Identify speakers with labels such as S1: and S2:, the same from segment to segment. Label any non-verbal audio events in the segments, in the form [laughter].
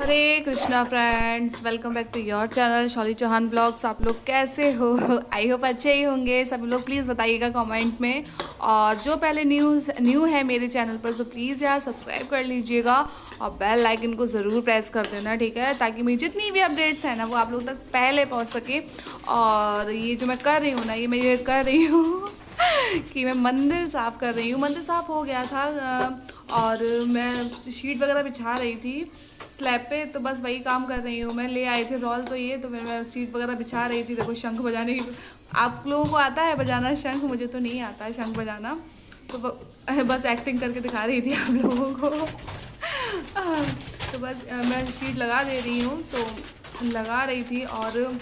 S1: Hare Krishna friends welcome back to your channel Shally Chauhan blogs आप लोग कैसे हो? आई होप अच्छे ही होंगे। सभी लोग प्लीज़ बताइएगा कमेंट में। और जो पहले न्यूज़ न्यू है मेरे चैनल पर तो प्लीज़ यार सब्सक्राइब कर लीजिएगा। और बेल लाइकन को ज़रूर प्रेस कर देना, ठीक है? ताकि मेरी जितनी भी अपडेट्स हैं ना, वो आप लोग तक पहले पहुँच सके। और ये जो मैं कर रही हूँ ना, ये मैं ये कर रही हूँ [laughs] कि मैं मंदिर साफ़ कर रही हूँ। मंदिर साफ़ हो गया था और मैं शीट वगैरह बिछा रही थी। स्लैब पे तो बस वही काम कर रही हूँ मैं। ले आई थी रोल तो ये तो मैं सीट वगैरह बिछा रही थी। देखो, शंख बजाने की आप लोगों को आता है बजाना शंख? मुझे तो नहीं आता है शंख बजाना। तो [laughs] बस एक्टिंग करके दिखा रही थी आप लोगों को। [laughs] तो बस मैं शीट लगा दे रही हूँ तो लगा रही थी और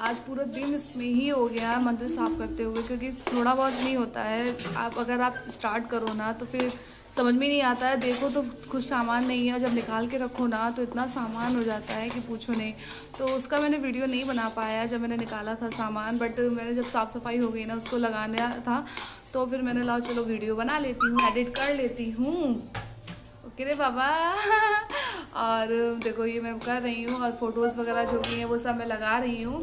S1: आज पूरा दिन इसमें ही हो गया मंदिर साफ़ करते हुए, क्योंकि थोड़ा बहुत नहीं होता है। आप अगर आप स्टार्ट करो ना तो फिर समझ में नहीं आता है। देखो तो कुछ सामान नहीं है जब निकाल के रखो ना तो इतना सामान हो जाता है कि पूछो नहीं। तो उसका मैंने वीडियो नहीं बना पाया जब मैंने निकाला था सामान बट मैंने जब साफ़ सफ़ाई हो गई ना, उसको लगाना था तो फिर मैंने लाओ चलो वीडियो बना लेती हूँ एडिट कर लेती हूँ। ओके रे बाबा। [laughs] और देखो ये मैं कर रही हूँ और फ़ोटोज़ वगैरह जो भी हैं, वो सब मैं लगा रही हूँ।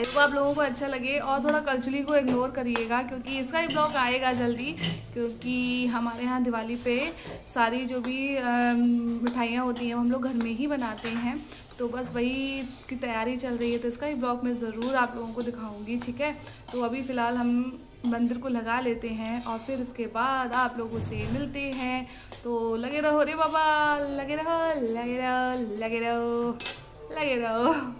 S1: आई होप आप लोगों को अच्छा लगे और थोड़ा कल्चरली को इग्नोर करिएगा, क्योंकि इसका ही ब्लॉग आएगा जल्दी, क्योंकि हमारे यहाँ दिवाली पे सारी जो भी मिठाइयाँ होती हैं हम लोग घर में ही बनाते हैं। तो बस वही की तैयारी चल रही है तो इसका ही ब्लॉग मैं ज़रूर आप लोगों को दिखाऊँगी, ठीक है? तो अभी फ़िलहाल हम मंदिर को लगा लेते हैं और फिर उसके बाद आप लोगों से मिलते हैं। तो लगे रहो रे बाबा, लगे रहो लगे रहो लगे रहो लगे रहो।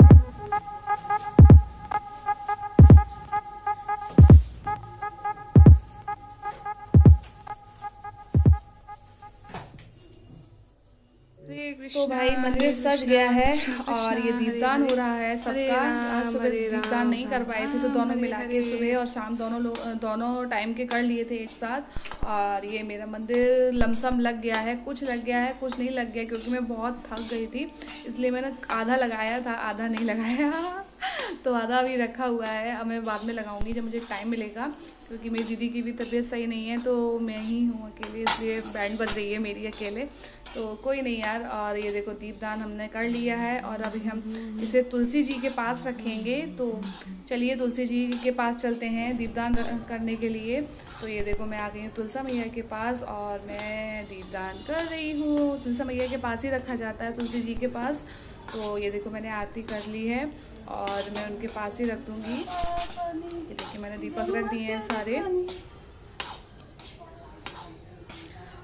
S1: तो भाई मंदिर सज गया है और ये दीपदान हो रहा है सबका। आज सुबह दीपदान नहीं कर पाए थे तो दोनों मिला के सुबह और शाम दोनों लोग दोनों टाइम के कर लिए थे एक साथ। और ये मेरा मंदिर लमसम लग गया है कुछ लग गया है कुछ नहीं लग गया क्योंकि मैं बहुत थक गई थी इसलिए मैंने आधा लगाया था आधा नहीं लगाया। [laughs] तो आधा अभी रखा हुआ है। अब मैं बाद में लगाऊँगी जब मुझे टाइम मिलेगा, क्योंकि मेरी दीदी की भी तबीयत सही नहीं है तो मैं ही हूँ अकेले, इसलिए बैंड बज रही है मेरी अकेले। तो कोई नहीं यार, और ये देखो दीपदान हमने कर लिया है, और अभी हम इसे तुलसी जी के पास रखेंगे। तो चलिए तुलसी जी के पास चलते हैं दीपदान करने के लिए। तो ये देखो मैं आ गई हूँ तुलसा मैया के पास, और मैं दीपदान कर रही हूँ। तुलसा मैया के पास ही रखा जाता है तुलसी जी के पास। तो ये देखो मैंने आरती कर ली है और मैं उनके पास ही रख दूँगी। ये देखिए मैंने दीपक रख दिए हैं सारे।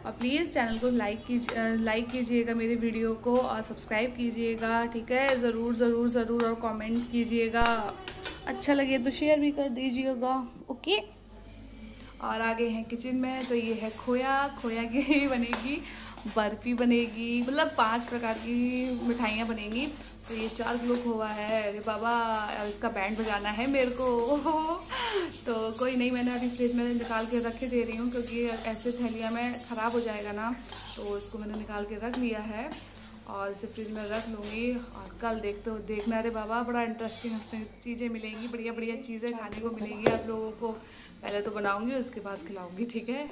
S1: और प्लीज़ चैनल को लाइक कीजिए लाइक कीजिएगा मेरे वीडियो को और सब्सक्राइब कीजिएगा, ठीक है? ज़रूर ज़रूर ज़रूर और कमेंट कीजिएगा। अच्छा लगे तो शेयर भी कर दीजिएगा ओके और आगे हैं किचन में तो ये है खोया खोया की [laughs] बनेगी। बर्फ़ी बनेगी मतलब पाँच प्रकार की मिठाइयाँ बनेंगी। तो ये चार किलो खोआ है। अरे बाबा, अब इसका बैंड बजाना है मेरे को। [laughs] तो कोई नहीं, मैंने अभी फ्रिज में निकाल के रख के दे रही हूँ, क्योंकि ऐसे थैलियाँ में ख़राब हो जाएगा ना तो इसको मैंने निकाल के रख लिया है। और इसे फ्रिज में रख लूँगी। और कल देखते हो, देखना अरे बाबा, बड़ा इंटरेस्टिंग चीज़ें मिलेंगी बढ़िया बढ़िया चीज़ें खाने को मिलेंगी आप लोगों को। पहले तो बनाऊँगी, उसके बाद खिलाऊँगी, ठीक है?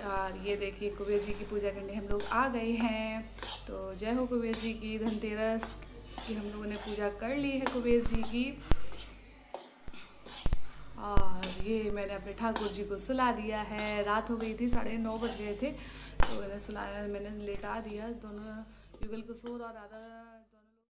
S1: और ये देखिए कुबेर जी की पूजा करने हम लोग आ गए हैं। तो जय हो कुबेर जी की धनतेरस की हम लोगों ने पूजा कर ली है कुबेर जी की। और ये मैंने अपने ठाकुर जी को सुला दिया है। रात हो गई थी, साढ़े नौ बज गए थे। तो मैंने सुलाया, मैंने लेटा दिया। दोनों युगल को सोर और आधा